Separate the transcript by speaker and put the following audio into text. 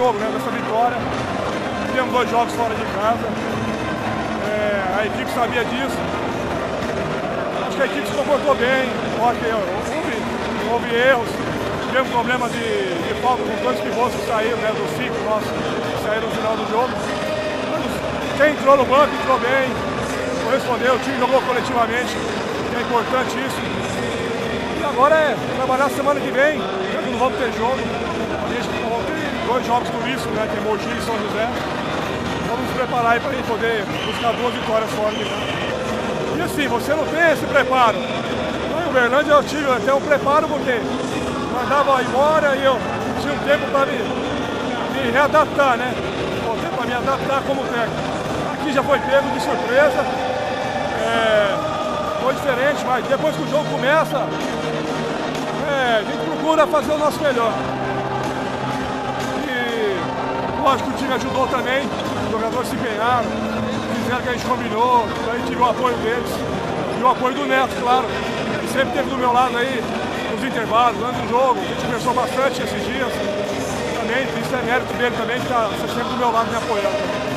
Speaker 1: jogo, né, dessa vitória. Tivemos dois jogos fora de casa. É, a equipe sabia disso. Acho que a equipe se comportou bem. Houve, houve erros. Tivemos problema de, de falta com dois pivôs que saíram, né, do cinco nossos, que saíram no final do jogo. Quem entrou no banco entrou bem, correspondeu, o time jogou coletivamente, que é importante isso. E agora é trabalhar semana que vem, já que não vamos ter jogo. A gente vamos ter dois jogos turísticos, né, que é Mogi e São José. Vamos nos preparar aí para a gente poder buscar duas vitórias fora de casa. E assim, você não tem esse preparo. Lá em Uberlândia eu tive até um preparo porque mandava embora e eu tinha um tempo para me, me readaptar, né? Um para me adaptar como técnico. Aqui já foi pego de surpresa. É, foi diferente, mas depois que o jogo começa, é, a gente procura fazer o nosso melhor. Lógico que o time ajudou também, os jogadores se empenharam, fizeram o que a gente combinou, a gente tive o apoio deles. E o apoio do Neto, claro, que sempre esteve do meu lado aí, nos intervalos, antes do jogo, a gente conversou bastante esses dias. Também, isso é mérito dele também, que está sempre do meu lado me apoiando.